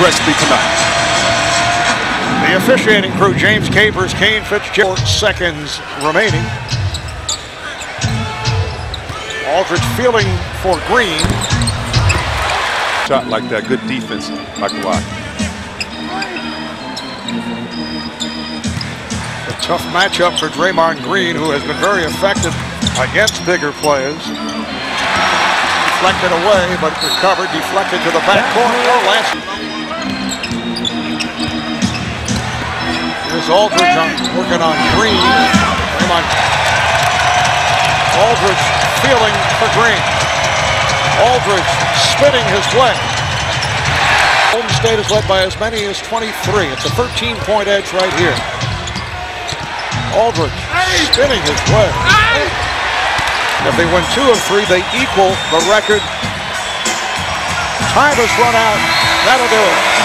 recipe tonight. The officiating crew, James Capers, Kane Fitzgerald, seconds remaining. Aldridge feeling for Green. Shot like that, good defense by Kawhi. A tough matchup for Draymond Green, who has been very effective against bigger players. Deflected away, but recovered, deflected to the back corner. Lance. Aldridge on, working on Green. Draymond. Aldridge feeling for Green. Aldridge spinning his way. Golden State is led by as many as 23. It's a 13-point edge right here. Aldridge spinning his way. If they win two of three, they equal the record. Time has run out. That'll do it.